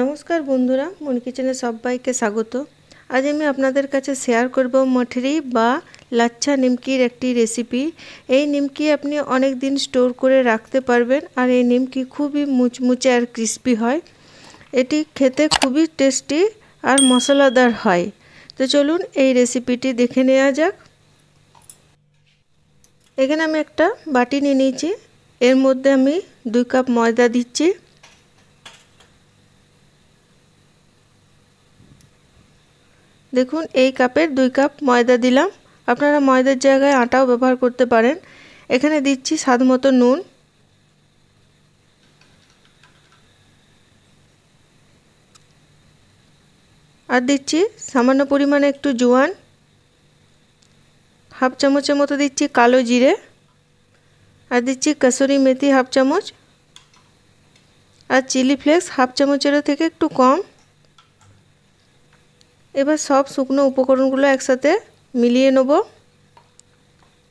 নমস্কার বন্ধুরা, মন কিচেনে সবাইকে স্বাগত। আজ আমি আপনাদের কাছে শেয়ার করব মঠরি বা লাচ্ছা নিমকির একটি রেসিপি এই নিমকি আপনি অনেক দিন স্টোর করে রাখতে পারবেন আর এই নিমকি খুবই মুচমুচে আর ক্রিস্পি হয়। এটি খেতে খুবই টেস্টি আর মশলাদার হয়। তো চলুন এই রেসিপিটি দেখে নেওয়া যাক। এখানে আমি একটা বাটি নিয়ে নিয়েছি। এর মধ্যে আমি দুই কাপ ময়দা দিচ্ছি। দেখুন, এই কাপের দুই কাপ ময়দা দিলাম। আপনারা ময়দার জায়গায় আটাও ব্যবহার করতে পারেন। এখানে দিচ্ছি স্বাদ মতো নুন। আর দিচ্ছি সামান্য পরিমাণে একটু জোয়ান। হাফ চামচের মতো দিচ্ছি কালো জিরে। আর দিচ্ছি কাসুরি মেথি হাফ চামচ। আর চিলি ফ্লেক্স হাফ চামচেরও থেকে একটু কম। এবার সব শুকনো উপকরণগুলো একসাথে মিলিয়ে নেব।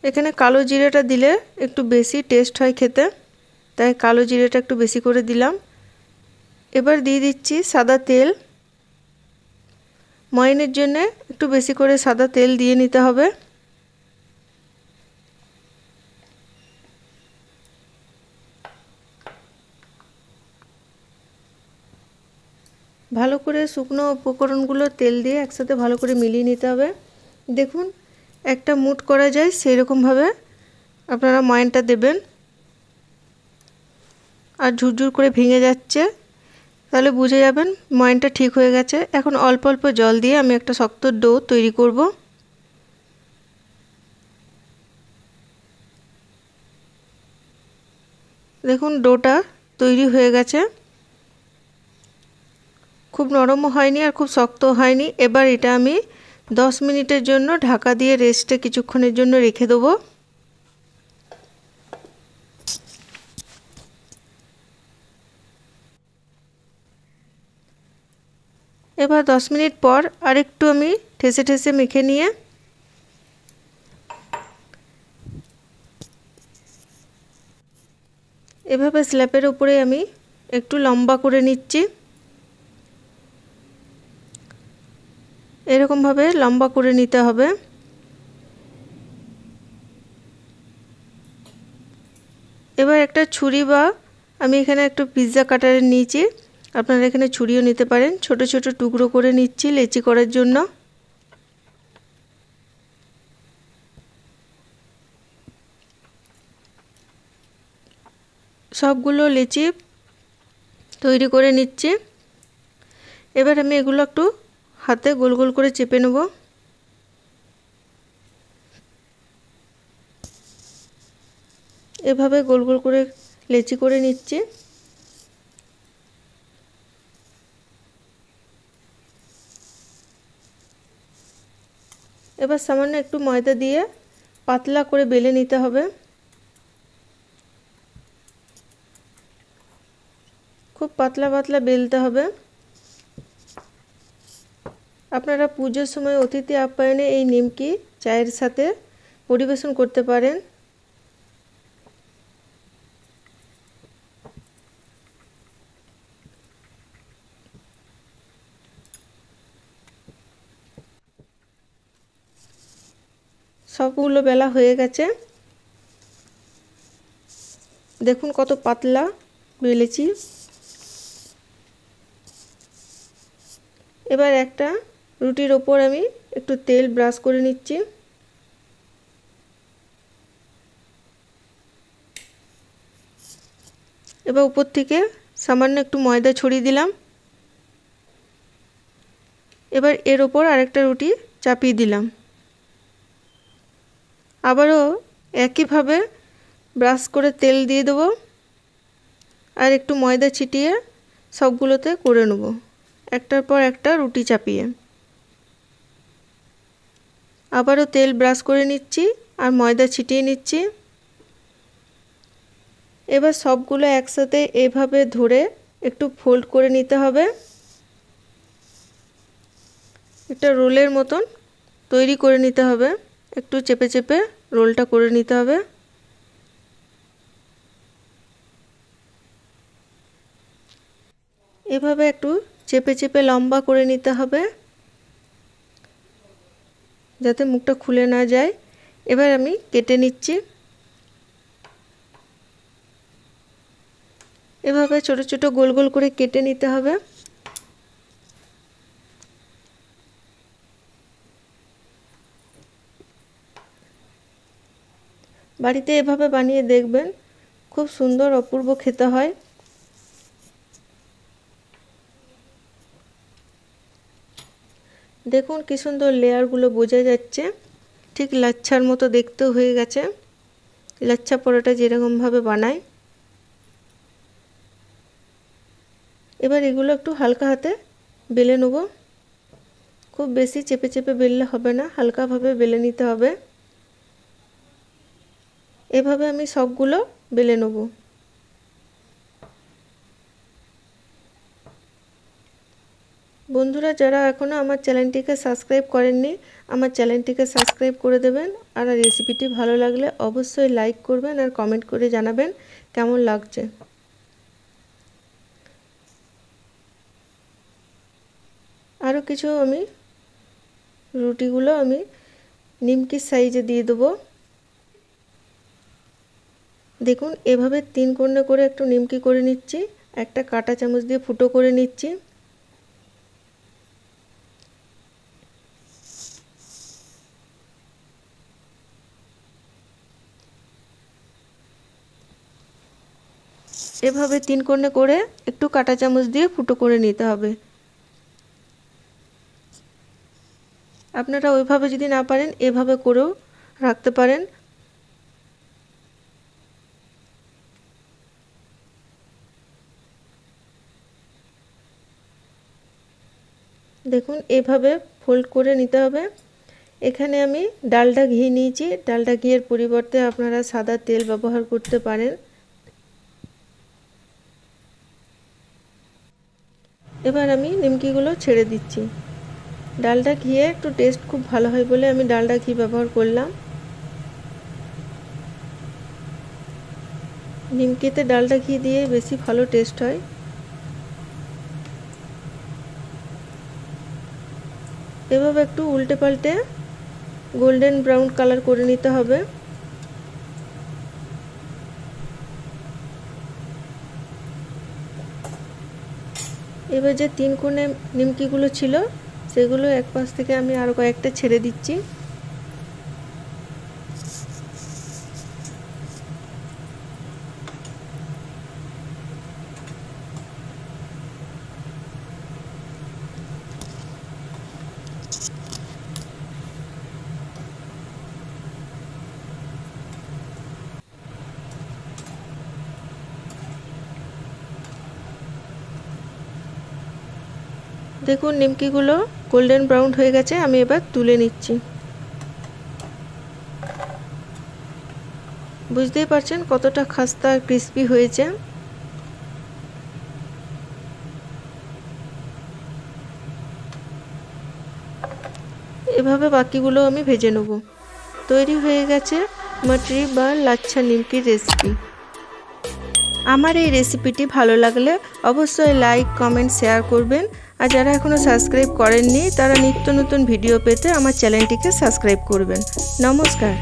এখানে কালো জিরেটা দিলে একটু বেশি টেস্ট হয় খেতে, তাই কালো জিরেটা একটু বেশি করে দিলাম। এবার দিয়ে দিচ্ছি সাদা তেল। ময়নের জন্যে একটু বেশি করে সাদা তেল দিয়ে নিতে হবে। ভালো করে শুকনো উপকরণগুলো তেল দিয়ে একসাথে ভালো করে মিলিয়ে নিতে হবে। দেখুন, একটা মুট করা যায় সেই রকমভাবে আপনারা ময়নটা দেবেন। আর ঝুরঝুর করে ভেঙে যাচ্ছে, তাহলে বুঝে যাবেন ময়নটা ঠিক হয়ে গেছে। এখন অল্প অল্প জল দিয়ে আমি একটা শক্ত ডো তৈরি করব। দেখুন, ডোটা তৈরি হয়ে গেছে। খুব নরমও হয়নি আর খুব শক্ত হয়নি। এবার এটা আমি 10 মিনিটের জন্য ঢাকা দিয়ে রেস্টে কিছুক্ষণের জন্য রেখে দেবো। এবার 10 মিনিট পর আরেকটু আমি ঠেসে ঠেসে মেখে নিয়ে এভাবে স্ল্যাপের উপরে আমি একটু লম্বা করে নিচ্ছি। এরকমভাবে লম্বা করে নিতে হবে। এবার একটা ছুরি বা আমি এখানে একটু পিৎজা কাটারের নিয়েছি আপনারা এখানে ছুরিও নিতে পারেন। ছোট ছোট টুকরো করে নিচ্ছি লেচি করার জন্য। সবগুলো লেচি তৈরি করে নিচ্ছি। এবার আমি এগুলো একটু হাতে গোল গোল করে চেপে নেব। এভাবে গোল গোল করে লেচি করে নিচ্ছি। এবার সামান্য একটু ময়দা দিয়ে পাতলা করে বেলে নিতে হবে। খুব পাতলা পাতলা বেলতে হবে। আপনারা পুজোর সময় অতিথি আপ্যায়নে এই নিমকি চায়ের সাথে পরিবেশন করতে পারেন। সবগুলো বেলা হয়ে গেছে। দেখুন কত পাতলা বেলেছি। এবার একটা রুটির ওপর আমি একটু তেল ব্রাশ করে নিচ্ছি। এবার উপর থেকে সামান্য একটু ময়দা ছড়িয়ে দিলাম। এবার এর ওপর আরেকটা রুটি চাপিয়ে দিলাম। আবারও একইভাবে ব্রাশ করে তেল দিয়ে দেবো আর একটু ময়দা ছিটিয়ে সবগুলোতে করে নেব। একটার পর একটা রুটি চাপিয়ে। আবারও তেল ব্রাশ করে নিচ্ছি আর ময়দা ছিটিয়ে নিচ্ছি। এবার সবগুলো একসাথে এভাবে ধরে একটু ফোল্ড করে নিতে হবে। একটা রোলের মতন তৈরি করে নিতে হবে। একটু চেপে চেপে রোলটা করে নিতে হবে। এভাবে একটু চেপে চেপে লম্বা করে নিতে হবে। যাতে মুখটা খুলে না যায়। এবার আমি কেটে নিচ্ছি। এভাবে ছোট ছোট গোল গোল করে কেটে নিতে হবে। বাড়িতে এভাবে বানিয়ে দেখবেন, খুব সুন্দর অপূর্ব খেতে হয়। দেখুন কি সুন্দর লেয়ারগুলো বোঝা যাচ্ছে। ঠিক লাচ্ছার মতো দেখতেও হয়ে গেছে। লাচ্ছা পরোটা যেরকমভাবে বানায়। এবার এগুলো একটু হালকা হাতে বেলে নেব। খুব বেশি চেপে চেপে বেললে হবে না হালকাভাবে বেলে নিতে হবে। এভাবে আমি সবগুলো বেলে নেব। বন্ধুরা, যারা এখনও আমার চ্যানেলটিকে সাবস্ক্রাইব করেননি, আমার চ্যানেলটিকে সাবস্ক্রাইব করে দেবেন। আর রেসিপিটি ভালো লাগলে অবশ্যই লাইক করবেন আর কমেন্ট করে জানাবেন কেমন লাগছে। আরও কিছু আমি, রুটিগুলো আমি নিমকির সাইজে দিয়ে দেবো। দেখুন, এভাবে তিন কোণে করে একটু নিমকি করে নিচ্ছি, একটা কাটা চামচ দিয়ে ফুটো করে নিচ্ছি। এভাবে তিন কোণে করে একটু কাটা চামচ দিয়ে ফুটো করে নিতে হবে। আপনারা ওইভাবে যদি না পারেন, এভাবে করেও রাখতে পারেন। দেখুন, এভাবে ফোল্ড করে নিতে হবে। এখানে আমি ডালডা ঘি নিয়েছি। ডালডা ঘিয়ের পরিবর্তে আপনারা সাদা তেল ব্যবহার করতে পারেন। এবার আমি নিমকিগুলো ছেড়ে দিচ্ছি। ডালটা ঘিয়ে একটু টেস্ট খুব ভালো হয় বলে আমি ডালটা ঘি ব্যবহার করলাম। নিমকিতে ডালটা ঘি দিয়ে বেশি ভালো টেস্ট হয়। এভাবে একটু উল্টে পাল্টে গোল্ডেন ব্রাউন কালার করে নিতে হবে। এবার যে তিন কোণে নিমকিগুলো ছিল, সেগুলো এক পাশ থেকে আমি আরও কয়েকটা ছেড়ে দিচ্ছি। দেখুন নিমকিগুলো গোল্ডেন ব্রাউন হয়ে গেছে, আমি এবার তুলে নিচ্ছি। বুঝতেই পারছেন কতটা খাস্তা ক্রিস্পি হয়েছে। এভাবে বাকিগুলো আমি ভেজে নেব। তৈরি হয়ে গেছে মটরি বা লাচ্ছা নিমকির রেসিপি আমার এই রেসিপিটি ভালো লাগলে অবশ্যই লাইক কমেন্ট শেয়ার করবেন। আর যারা এখনও সাবস্ক্রাইব করেননি, তারা নিত্য নতুন ভিডিও পেতে আমার চ্যানেলটিকে সাবস্ক্রাইব করবেন। নমস্কার।